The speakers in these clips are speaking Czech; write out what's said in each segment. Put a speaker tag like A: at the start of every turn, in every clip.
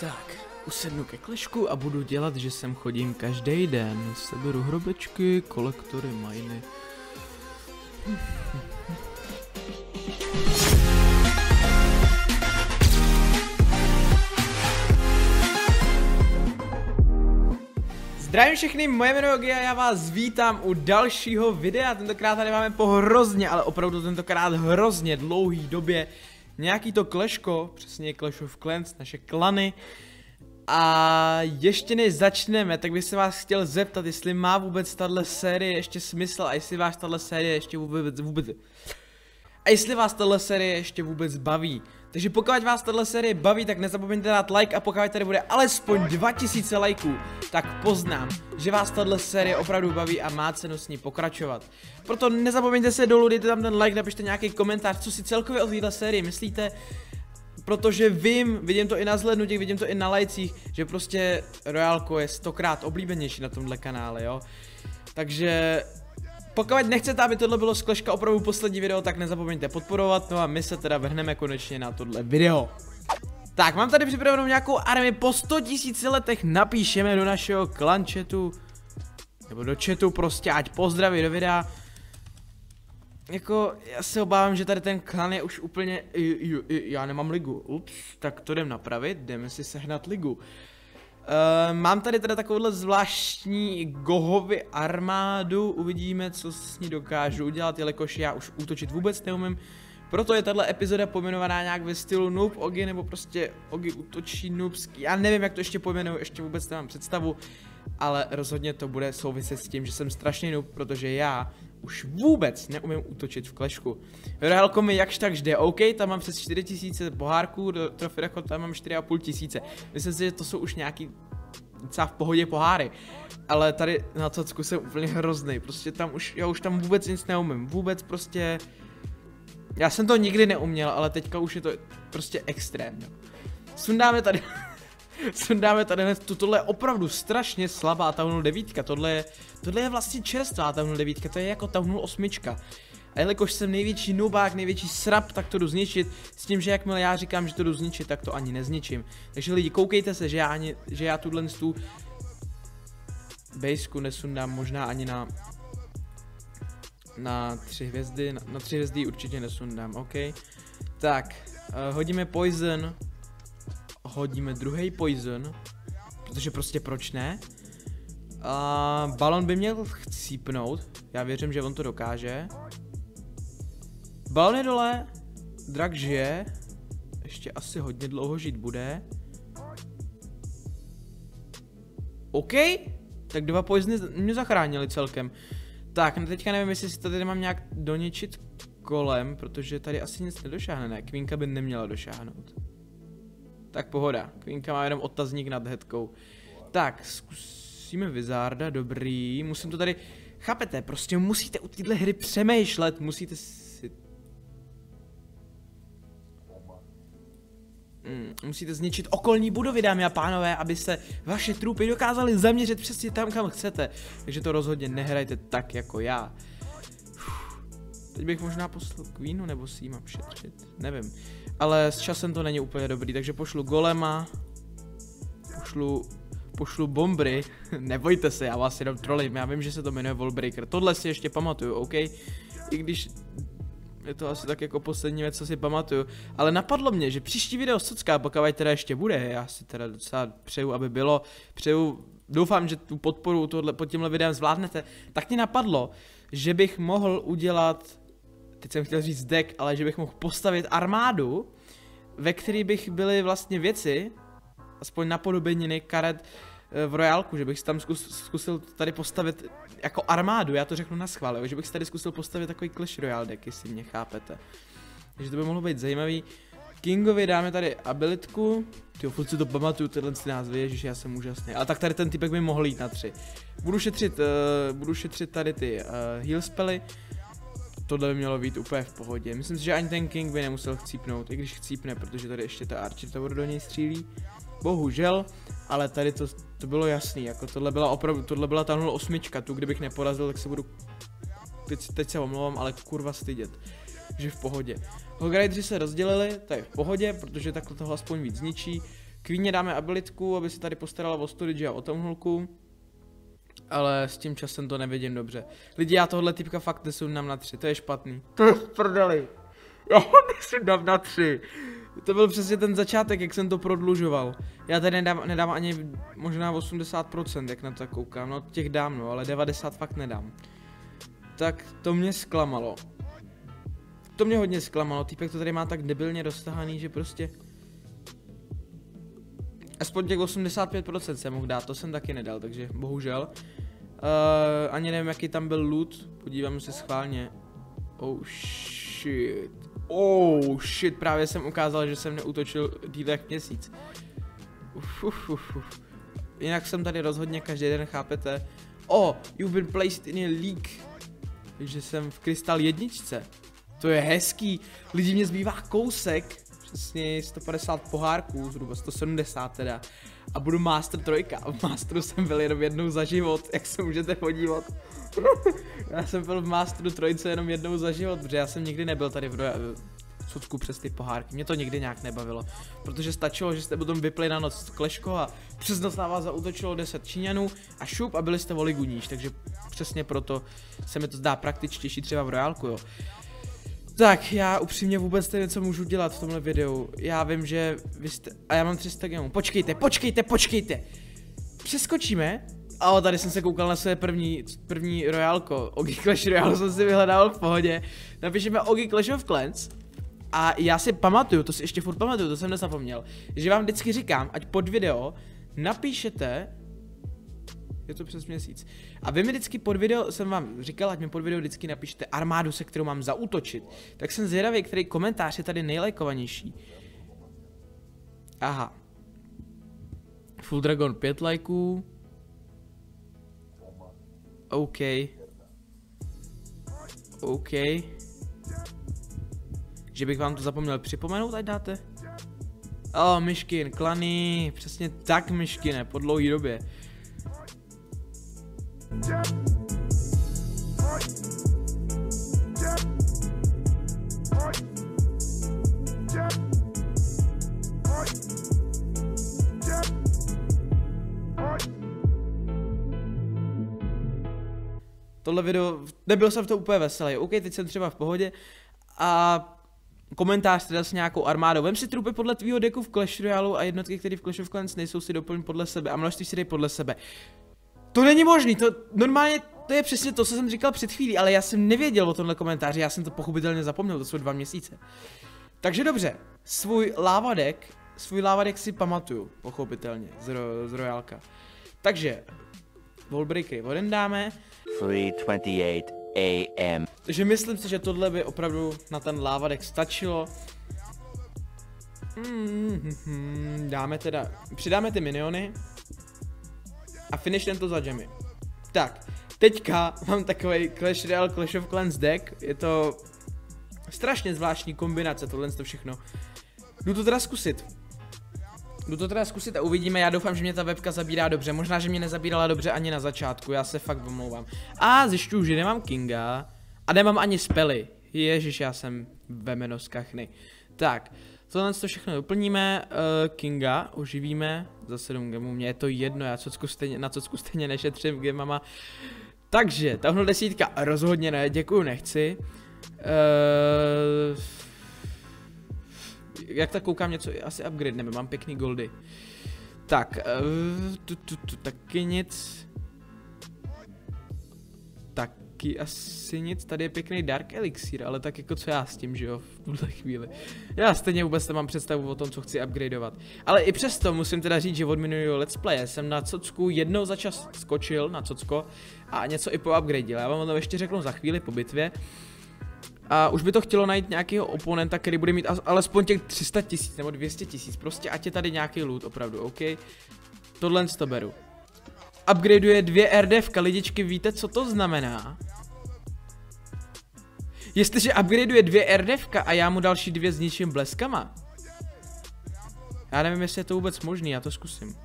A: Tak, usednu ke klešku a budu dělat, že sem chodím každý den. Seberu hrobečky, kolektory, majny. Zdravím všechny, moje jméno je a já vás vítám u dalšího videa. Tentokrát tady máme po hrozně, ale opravdu tentokrát hrozně dlouhý době nějaký to kleško, přesně Clash of Clans, naše klany. A ještě než začneme, tak bych se vás chtěl zeptat, jestli má vůbec tahle série ještě smysl a jestli vás tahle série ještě vůbec, vůbec... A jestli vás tahle série ještě vůbec baví. Takže pokud vás tahle série baví, tak nezapomeňte dát like a pokud tady bude alespoň 2000 lajků, tak poznám, že vás tahle série opravdu baví a má cenu s ní pokračovat. Proto nezapomeňte se dolů, dejte tam ten like, napište nějaký komentář, co si celkově o téhle sérii myslíte. Protože vím, vidím to i na zhlednutích, vidím to i na lajcích, že prostě Royalko je stokrát oblíbenější na tomhle kanále, jo. Takže pokud nechcete, aby tohle bylo skleška opravdu poslední video, tak nezapomeňte podporovat, no a my se teda vrhneme konečně na tohle video. Tak, mám tady připravenou nějakou armii po 100 000 letech, napíšeme do našeho klančetu, nebo do chatu prostě, ať pozdraví do videa. Jako, já se obávám, že tady ten klan je už úplně, já nemám ligu, ups, tak to jdem napravit, jdeme si sehnat ligu. Uh, mám tady teda takovouhle zvláštní Gohovy armádu, uvidíme, co s ní dokážu udělat, jelikož já už útočit vůbec neumím. Proto je tahle epizoda pojmenovaná nějak ve stylu Noob Ogi, nebo prostě Ogi útočí noobský. Já nevím, jak to ještě pojmenuju, ještě vůbec nemám představu, ale rozhodně to bude souviset s tím, že jsem strašný noob, protože já už vůbec neumím útočit v klešku. Realko mi jakž tak jde, OK, tam mám přes 4000 pohárků, do Record tam mám 4500. tisíce. Myslím si, že to jsou už nějaký docela v pohodě poháry. Ale tady na Tocku jsem úplně hrozný, prostě tam už, já už tam vůbec nic neumím, vůbec prostě... Já jsem to nikdy neuměl, ale teďka už je to prostě extrém. Sundáme tady... sundáme tady hned, tohle je opravdu strašně slabá Town 9, tohle tohle je vlastně čerstvá Town 9, to je jako Town 8. A jelikož jsem největší nubák, největší srap, tak to jdu zničit, s tím, že jakmile já říkám, že to jdu zničit, tak to ani nezničím. Takže lidi, koukejte se, že já, ani, že já tuhle tu baseku nesundám možná ani na na tři hvězdy, na, na tři hvězdy určitě nesundám, OK. Tak, uh, hodíme poison, hodíme druhý poison, protože prostě proč ne? A balon by měl chcípnout, já věřím, že on to dokáže. Balon je dole, drak žije, ještě asi hodně dlouho žít bude. OK, tak dva poizny mě zachránili celkem. Tak, no teďka nevím, jestli si tady nemám nějak doničit kolem, protože tady asi nic nedošáhne, ne? Kvínka by neměla došáhnout. Tak pohoda. Kvínka má jenom otazník nad hetkou. Tak, zkusíme Vizarda, dobrý. Musím to tady... Chápete, prostě musíte u téhle hry přemýšlet, musíte si... Hmm, musíte zničit okolní budovy, dámy a pánové, aby se vaše trupy dokázaly zaměřit přesně tam, kam chcete. Takže to rozhodně nehrajte tak jako já. Teď bych možná poslal Queenu, nebo si jí mám šetřit, nevím. Ale s časem to není úplně dobrý, takže pošlu Golema, pošlu, pošlu Bombry, nebojte se, já vás jenom trolím, já vím, že se to jmenuje Wallbreaker, tohle si ještě pamatuju, OK? I když je to asi tak jako poslední věc, co si pamatuju. Ale napadlo mě, že příští video Socka, pokud teda ještě bude, já si teda docela přeju, aby bylo, přeju, doufám, že tu podporu tohle, pod tímhle videem zvládnete, tak mě napadlo, že bych mohl udělat teď jsem chtěl říct deck, ale že bych mohl postavit armádu, ve který bych byly vlastně věci, aspoň napodobeniny karet eh, v Royálku, že bych si tam zkus, zkusil tady postavit jako armádu, já to řeknu na schvál, že bych si tady zkusil postavit takový Clash Royale deck, jestli mě chápete. Takže to by mohlo být zajímavý. Kingovi dáme tady abilitku. Ty furt si to pamatuju, tyhle ty názvy, ježiš, já jsem úžasný. Ale tak tady ten typek by mohl jít na tři. Budu šetřit, uh, budu šetřit tady ty uh, heal spely tohle by mělo být úplně v pohodě. Myslím si, že ani ten King by nemusel chcípnout, i když chcípne, protože tady ještě ta Archer Tower do něj střílí. Bohužel, ale tady to, to bylo jasný, jako tohle byla opravdu, tohle byla ta 08, tu kdybych neporazil, tak se budu, teď, teď se omlouvám, ale kurva stydět, že v pohodě. Hogridři se rozdělili, to je v pohodě, protože takhle toho aspoň víc zničí. Queeně dáme abilitku, aby se tady postarala o storage a o tomhulku. Ale s tím časem to nevidím dobře. Lidi, já tohle typka fakt nesundám na tři, to je špatný. To je prdeli. Já ho nesundám na tři. To byl přesně ten začátek, jak jsem to prodlužoval. Já tady nedám, nedám ani možná 80%, jak na to koukám. No těch dám, no, ale 90 fakt nedám. Tak to mě zklamalo. To mě hodně zklamalo, týpek to tady má tak debilně roztahaný, že prostě... Aspoň těch 85% jsem mohl dát, to jsem taky nedal, takže bohužel. Uh, ani nevím, jaký tam byl loot, podívám se schválně. Oh shit. Oh shit, právě jsem ukázal, že jsem neutočil díl jak měsíc. Uf, uf, uf, uf. Jinak jsem tady rozhodně každý den, chápete? Oh, you've been placed in a league. Takže jsem v krystal jedničce. To je hezký. Lidi mě zbývá kousek. Přesně 150 pohárků, zhruba 170 teda. A budu Master trojka. V Masteru jsem byl jenom jednou za život, jak se můžete podívat. já jsem byl v Masteru trojce jenom jednou za život, protože já jsem nikdy nebyl tady v Sucku přes ty pohárky. Mě to nikdy nějak nebavilo, protože stačilo, že jste potom vypli na noc kleško a přes noc na vás zautočilo 10 Číňanů a šup a byli jste o ligu níž, takže přesně proto se mi to zdá praktičtější třeba v Royálku, jo. Tak, já upřímně vůbec nevím, co můžu dělat v tomhle videu. Já vím, že vy jste... A já mám 300 gemů. Počkejte, počkejte, počkejte. Přeskočíme. A tady jsem se koukal na své první, první royálko. Ogi Clash Royale jsem si vyhledal v pohodě. Napíšeme Ogi Clash of Clans. A já si pamatuju, to si ještě furt pamatuju, to jsem nezapomněl, že vám vždycky říkám, ať pod video napíšete je to přes měsíc. A vy mi vždycky pod video, jsem vám říkal, ať mi pod video vždycky napíšete armádu, se kterou mám zautočit. Tak jsem zvědavý, který komentář je tady nejlajkovanější. Aha. Full Dragon 5 lajků. OK. OK. Že bych vám to zapomněl připomenout, ať dáte? Oh, Myškin, klany, přesně tak Myškine, po dlouhý době. Tohle video, nebyl jsem v to úplně veselý. OK, teď jsem třeba v pohodě a komentář teda s nějakou armádou. Vem si trupy podle tvýho deku v Clash Royale a jednotky, které v Clash of Clans nejsou si doplň podle sebe a množství si dej podle sebe. To není možný, to normálně, to je přesně to, co jsem říkal před chvílí, ale já jsem nevěděl o tomhle komentáři, já jsem to pochopitelně zapomněl, to jsou dva měsíce. Takže dobře, svůj lávadek, svůj lávadek si pamatuju, pochopitelně, z, ro, z Royálka. Takže, wallbreakery dáme. 3.28 AM. Takže myslím si, že tohle by opravdu na ten lávadek stačilo. Mm, dáme teda, přidáme ty miniony, a finishneme to za Jammy. Tak, teďka mám takový Clash Royale Clash of Clans deck, je to strašně zvláštní kombinace, tohle to všechno. Jdu to teda zkusit. Jdu to teda zkusit a uvidíme, já doufám, že mě ta webka zabírá dobře, možná, že mě nezabírala dobře ani na začátku, já se fakt omlouvám. A zjišťuju, že nemám Kinga a nemám ani spely. Ježiš, já jsem ve menoskachny. Tak, Tohle to všechno doplníme, uh, Kinga oživíme za 7 gemů, mně je to jedno, já cocku stejně, na cocku stejně nešetřím gemama. Takže, tahle desítka rozhodně ne, děkuju, nechci. Uh, jak tak koukám něco, asi upgrade, nevím, mám pěkný goldy. Tak, uh, tu, tu, tu, taky nic taky asi nic, tady je pěkný Dark Elixir, ale tak jako co já s tím, že jo, v tuhle chvíli. Já stejně vůbec nemám představu o tom, co chci upgradeovat. Ale i přesto musím teda říct, že od minulého let's playe jsem na Cocku jednou za čas skočil na Cocko a něco i po upgradil. Já vám to ještě řeknu za chvíli po bitvě. A už by to chtělo najít nějakého oponenta, který bude mít alespoň těch 300 tisíc nebo 200 tisíc. Prostě ať je tady nějaký loot, opravdu, OK? Tohle to beru upgradeuje dvě RDF, lidičky, víte, co to znamená? Jestliže upgradeuje dvě RDF a já mu další dvě s ničím bleskama. Já nevím, jestli je to vůbec možný, já to zkusím.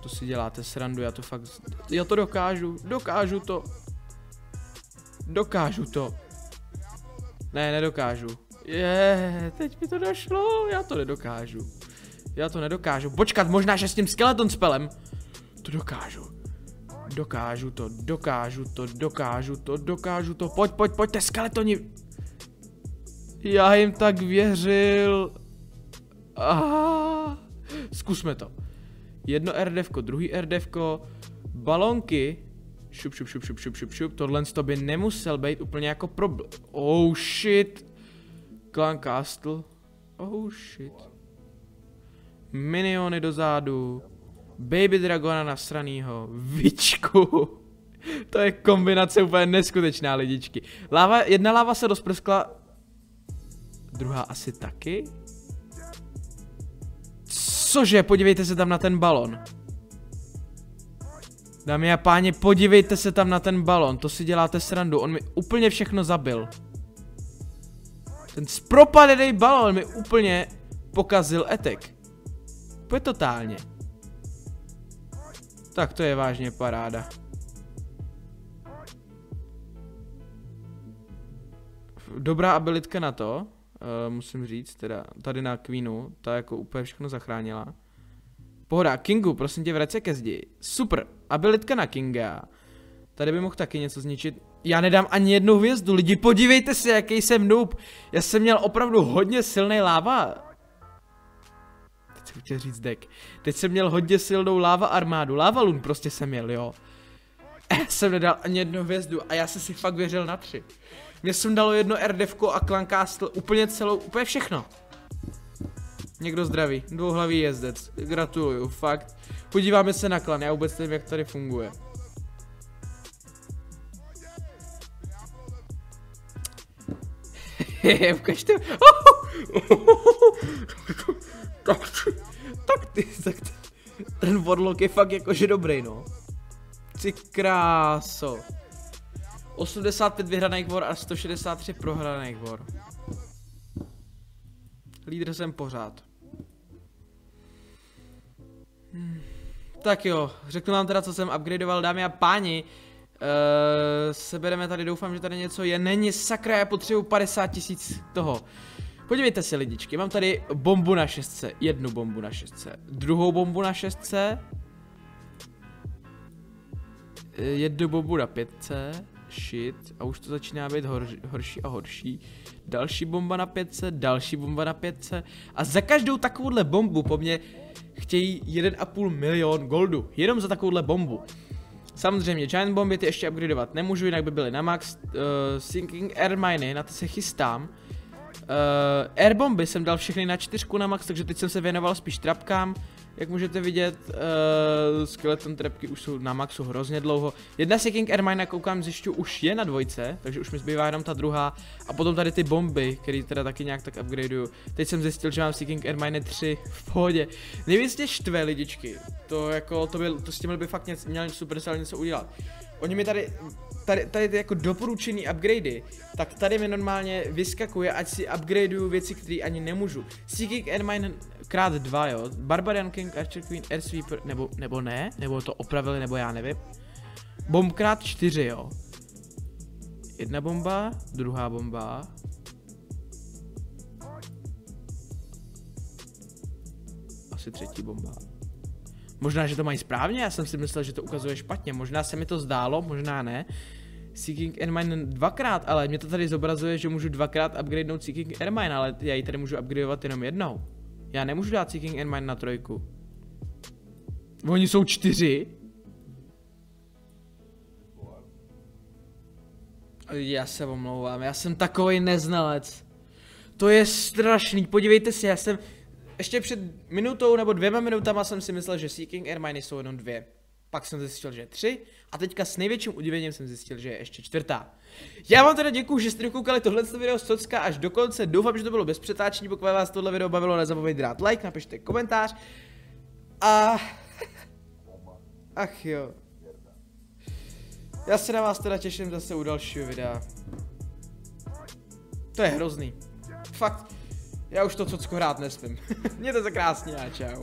A: To si děláte srandu, já to fakt... Já to dokážu, dokážu to. Dokážu to. Ne, nedokážu. Je, teď mi to došlo, já to nedokážu. Já to nedokážu. Počkat, možná, že s tím skeleton spelem. To dokážu. Dokážu to, dokážu to, dokážu to, dokážu to. Pojď, pojď, pojďte, skeletoni. Já jim tak věřil. Aha. Zkusme to. Jedno RDFko, druhý RDFko, balonky. Šup, šup, šup, šup, šup, šup, šup. Tohle to by nemusel být úplně jako problém. Oh shit. Clan Castle. Oh shit. Miniony dozadu. Baby Dragona nasranýho. Vičku. To je kombinace úplně neskutečná, lidičky. Láva, jedna láva se rozprskla. Druhá asi taky? Cože, podívejte se tam na ten balon. Dámy a páni, podívejte se tam na ten balon, to si děláte srandu, on mi úplně všechno zabil. Ten zpropadený balon mi úplně pokazil etek. Úplně totálně. Tak to je vážně paráda. Dobrá abilitka na to, uh, musím říct, teda tady na Queenu, ta jako úplně všechno zachránila. Pohoda, Kingu, prosím tě, vrať se ke zdi. Super, abilitka na Kinga. Tady by mohl taky něco zničit. Já nedám ani jednu hvězdu, lidi, podívejte se, jaký jsem noob. Já jsem měl opravdu hodně silný láva. Jsem chtěl říct deck. Teď jsem měl hodně silnou láva armádu, láva lun prostě jsem měl, jo. Já jsem nedal ani jednu hvězdu a já jsem si fakt věřil na tři. Mě jsem dalo jedno RDFko a Clan Castle, úplně celou, úplně všechno. Někdo zdraví, dvouhlavý jezdec, gratuluju, fakt. Podíváme se na klan, já vůbec nevím, jak tady funguje. Ukažte. tak, tak ty, tak ten Warlock je fakt jakože dobrý, no. Ty kráso. 85 vyhraných vor a 163 prohraných vor. Lídr jsem pořád. Hmm. Tak jo, řeknu vám teda, co jsem upgradeoval, dámy a páni. Uh, sebereme tady, doufám, že tady něco je. Není sakra, já potřebuji 50 tisíc toho. Podívejte se lidičky, mám tady bombu na šestce, jednu bombu na šestce, druhou bombu na šestce, eh, jednu bombu na pětce, shit, a už to začíná být hor, horší a horší. Další bomba na pětce, další bomba na pětce a za každou takovouhle bombu po mně chtějí 1,5 milion goldu, jenom za takovouhle bombu. Samozřejmě, Giant Bomby ty ještě upgradeovat nemůžu, jinak by byly na max. Uh, Sinking Air Miny, na to se chystám. Uh, Air Bomby jsem dal všechny na čtyřku na max, takže teď jsem se věnoval spíš trapkám. Jak můžete vidět, uh, skeleton trapky už jsou na maxu hrozně dlouho. Jedna Seeking Air Mine, koukám, zjišťu, už je na dvojce, takže už mi zbývá jenom ta druhá. A potom tady ty bomby, které teda taky nějak tak upgradeuju. Teď jsem zjistil, že mám Seeking Air Mine 3 v pohodě. Nejvíc mě štve lidičky, to jako, to, by, to s tím by fakt něco, měl Supercell něco udělat. Oni mi tady, tady, tady ty jako doporučený upgradey, tak tady mi normálně vyskakuje, ať si upgradeuju věci, které ani nemůžu. Seeking Mine krát dva, jo. Barbarian King, Archer Queen, Air Sweeper, nebo, nebo ne, nebo to opravili, nebo já nevím. Bomb krát čtyři, jo. Jedna bomba, druhá bomba. Asi třetí bomba. Možná, že to mají správně, já jsem si myslel, že to ukazuje špatně, možná se mi to zdálo, možná ne. Seeking Airmine dvakrát, ale mě to tady zobrazuje, že můžu dvakrát upgradenout Seeking Airmine, ale já ji tady můžu upgradeovat jenom jednou. Já nemůžu dát Seeking Airmine na trojku. Oni jsou čtyři? Já se omlouvám, já jsem takový neznalec. To je strašný, podívejte si, já jsem ještě před minutou nebo dvěma minutama jsem si myslel, že Seeking Air Mine jsou jenom dvě. Pak jsem zjistil, že tři a teďka s největším udivením jsem zjistil, že je ještě čtvrtá. Já vám teda děkuji, že jste dokoukali tohle video z Socka až do konce. Doufám, že to bylo bez přetáčení. Pokud vás tohle video bavilo, nezapomeňte dát like, napište komentář. A... Ach jo. Já se na vás teda těším zase u dalšího videa. To je hrozný. Fakt. Já už to cocko hrát nespím. Mějte se krásně a čau.